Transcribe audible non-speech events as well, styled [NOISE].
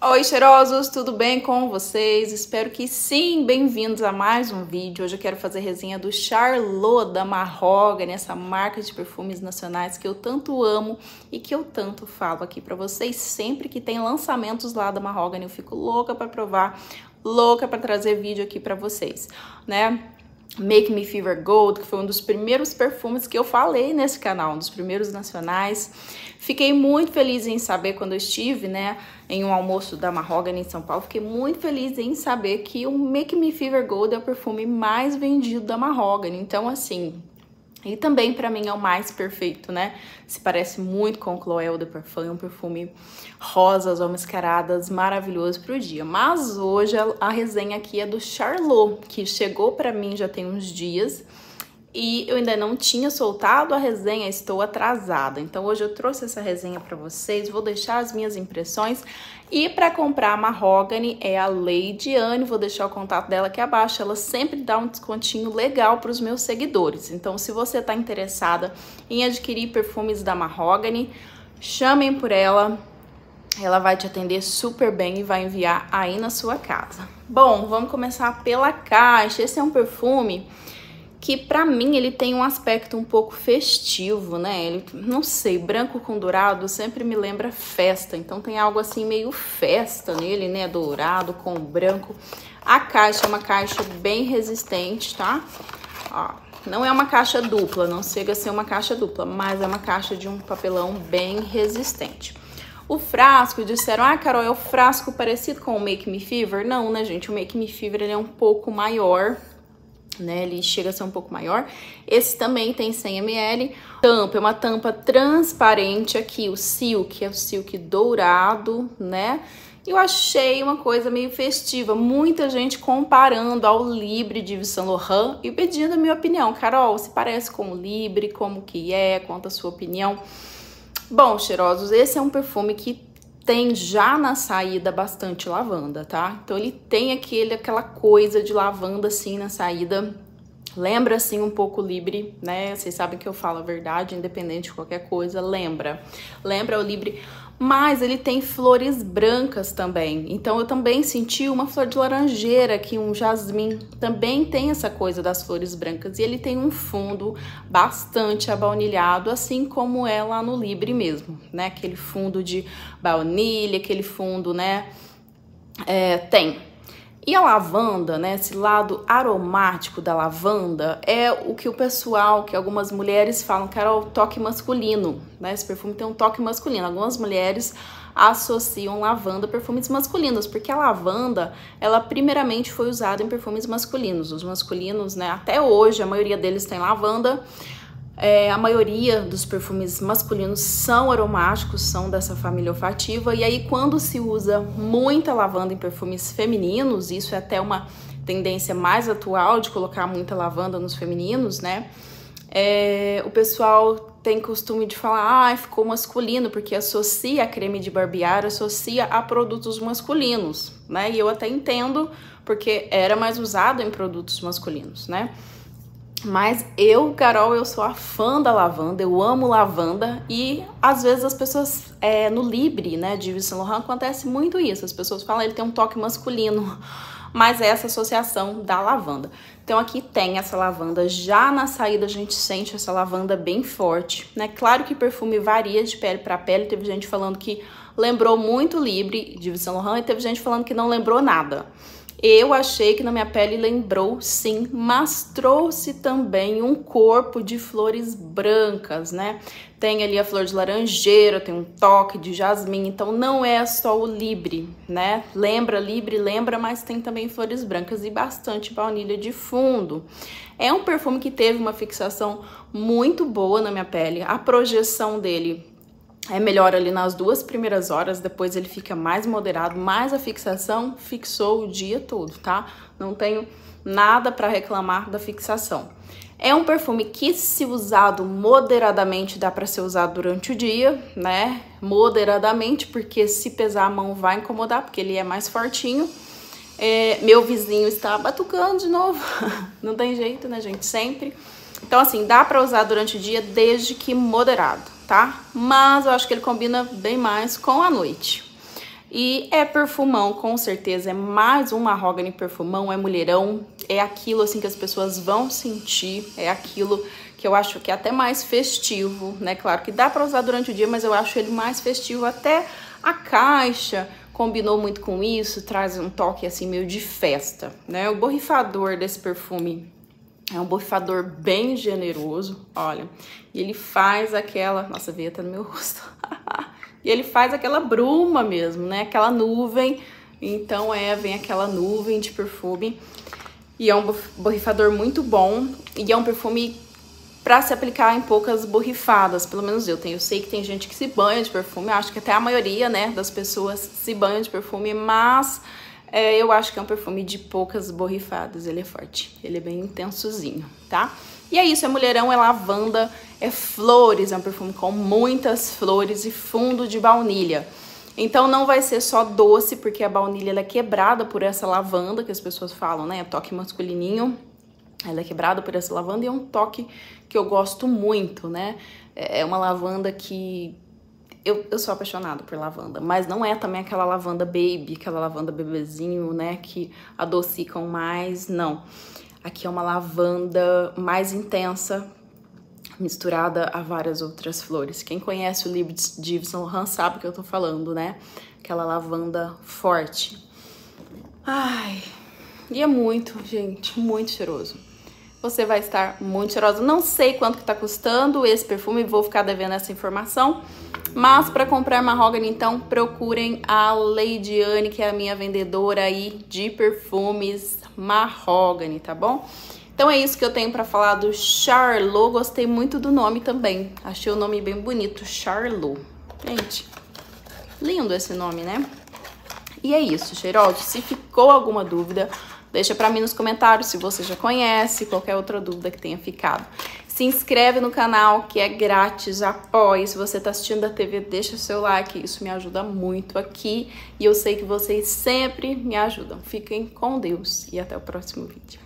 Oi, cheirosos, tudo bem com vocês? Espero que sim, bem-vindos a mais um vídeo. Hoje eu quero fazer resenha do Charlotte da Mahogany, essa marca de perfumes nacionais que eu tanto amo e que eu tanto falo aqui para vocês. Sempre que tem lançamentos lá da Mahogany, eu fico louca para provar, louca para trazer vídeo aqui para vocês, né? Make Me Fever Gold, que foi um dos primeiros perfumes que eu falei nesse canal, um dos primeiros nacionais. Fiquei muito feliz em saber quando eu estive, né, em um almoço da Mahogany em São Paulo, fiquei muito feliz em saber que o Make Me Fever Gold é o perfume mais vendido da Mahogany. Então, assim, e também para mim é o mais perfeito, né? Se parece muito com o Chloé de Parfum, um perfume rosas ou mascaradas maravilhoso pro dia. Mas hoje a resenha aqui é do Charlot, que chegou para mim já tem uns dias e eu ainda não tinha soltado a resenha, estou atrasada. Então hoje eu trouxe essa resenha para vocês, vou deixar as minhas impressões. E para comprar a Mahogany é a Lady Anne, vou deixar o contato dela aqui abaixo. Ela sempre dá um descontinho legal para os meus seguidores. Então se você está interessada em adquirir perfumes da Mahogany, chamem por ela. Ela vai te atender super bem e vai enviar aí na sua casa. Bom, vamos começar pela caixa. Esse é um perfume que para mim ele tem um aspecto um pouco festivo, né? Ele, não sei, branco com dourado sempre me lembra festa, então tem algo assim meio festa nele, né? Dourado com branco. A caixa é uma caixa bem resistente, tá? Ó, não é uma caixa dupla, não chega a ser uma caixa dupla, mas é uma caixa de um papelão bem resistente. O frasco, disseram, ah, Carol, é o frasco parecido com o Make Me Fever? Não, né, gente? O Make Me Fever ele é um pouco maior, né? Ele chega a ser um pouco maior. Esse também tem 100 ml. Tampa, é uma tampa transparente aqui, o silk, é o silk dourado, né? Eu achei uma coisa meio festiva, muita gente comparando ao Libre de Saint Laurent e pedindo a minha opinião. Carol, se parece com o Libre, como que é, conta a sua opinião. Bom, cheirosos, esse é um perfume que tem já na saída bastante lavanda, tá? Então ele tem aquele, aquela coisa de lavanda assim na saída. Lembra assim um pouco Libre, né? Vocês sabem que eu falo a verdade, independente de qualquer coisa, lembra. Lembra o Libre mas ele tem flores brancas também. Então eu também senti uma flor de laranjeira aqui, um jasmim. Também tem essa coisa das flores brancas e ele tem um fundo bastante abaunilhado, assim como é lá no Libre mesmo, né? Aquele fundo de baunilha, aquele fundo, né? É, tem. E a lavanda, né, esse lado aromático da lavanda, é o que o pessoal, que algumas mulheres falam era o toque masculino, né? Esse perfume tem um toque masculino. Algumas mulheres associam lavanda a perfumes masculinos, porque a lavanda, ela primeiramente foi usada em perfumes masculinos. Os masculinos, né, até hoje, a maioria deles tem lavanda, é, a maioria dos perfumes masculinos são aromáticos, são dessa família olfativa, e aí quando se usa muita lavanda em perfumes femininos, isso é até uma tendência mais atual de colocar muita lavanda nos femininos, né? É, o pessoal tem costume de falar, ah, ficou masculino, porque associa a creme de barbear, associa a produtos masculinos, né? E eu até entendo, porque era mais usado em produtos masculinos, né? Mas eu, Carol, eu sou a fã da lavanda, eu amo lavanda e às vezes as pessoas é, no Libre, né, de Yves Saint Laurent, acontece muito isso. As pessoas falam ele tem um toque masculino, [LAUGHS] mas é essa associação da lavanda. Então aqui tem essa lavanda, já na saída a gente sente essa lavanda bem forte, né? Claro que perfume varia de pele para pele, teve gente falando que lembrou muito Libre de Yves Saint Laurent e teve gente falando que não lembrou nada. Eu achei que na minha pele lembrou sim, mas trouxe também um corpo de flores brancas, né? Tem ali a flor de laranjeira, tem um toque de jasmim, então não é só o libre, né? Lembra libre, lembra, mas tem também flores brancas e bastante baunilha de fundo. É um perfume que teve uma fixação muito boa na minha pele. A projeção dele é melhor ali nas duas primeiras horas, depois ele fica mais moderado, mas a fixação fixou o dia todo, tá? Não tenho nada para reclamar da fixação. É um perfume que, se usado moderadamente, dá para ser usado durante o dia, né? Moderadamente, porque se pesar a mão vai incomodar, porque ele é mais fortinho. É, meu vizinho está batucando de novo, [LAUGHS] não tem jeito, né, gente? Sempre. Então, assim, dá para usar durante o dia, desde que moderado tá? Mas eu acho que ele combina bem mais com a noite. E é perfumão, com certeza, é mais um mahogany perfumão, é mulherão, é aquilo assim que as pessoas vão sentir, é aquilo que eu acho que é até mais festivo, né? Claro que dá para usar durante o dia, mas eu acho ele mais festivo até a caixa combinou muito com isso, traz um toque assim meio de festa, né? O borrifador desse perfume é um borrifador bem generoso, olha. E ele faz aquela... Nossa, veia tá no meu rosto. [LAUGHS] e ele faz aquela bruma mesmo, né? Aquela nuvem. Então, é, vem aquela nuvem de perfume. E é um borrifador muito bom. E é um perfume para se aplicar em poucas borrifadas, pelo menos eu tenho. Eu sei que tem gente que se banha de perfume, acho que até a maioria, né, das pessoas se banha de perfume, mas é, eu acho que é um perfume de poucas borrifadas, ele é forte, ele é bem intensozinho, tá? E é isso, é mulherão, é lavanda, é flores, é um perfume com muitas flores e fundo de baunilha. Então não vai ser só doce, porque a baunilha é quebrada por essa lavanda que as pessoas falam, né? Toque masculininho. Ela é quebrada por essa lavanda e é um toque que eu gosto muito, né? É uma lavanda que eu, eu sou apaixonada por lavanda, mas não é também aquela lavanda baby, aquela lavanda bebezinho, né, que adocicam mais, não. Aqui é uma lavanda mais intensa, misturada a várias outras flores. Quem conhece o livro de Yves Saint Laurent sabe o que eu tô falando, né? Aquela lavanda forte. Ai, e é muito, gente, muito cheiroso você vai estar muito cheirosa. Não sei quanto que tá custando esse perfume, vou ficar devendo essa informação. Mas para comprar Mahogany, então, procurem a Leidiane, que é a minha vendedora aí de perfumes Mahogany, tá bom? Então é isso que eu tenho para falar do Charlot. Gostei muito do nome também. Achei o nome bem bonito, Charlot. Gente, lindo esse nome, né? E é isso, cheirosos. Se ficou alguma dúvida, Deixa para mim nos comentários se você já conhece, qualquer outra dúvida que tenha ficado. Se inscreve no canal, que é grátis, apoie. Se você está assistindo a TV, deixa seu like, isso me ajuda muito aqui. E eu sei que vocês sempre me ajudam. Fiquem com Deus e até o próximo vídeo.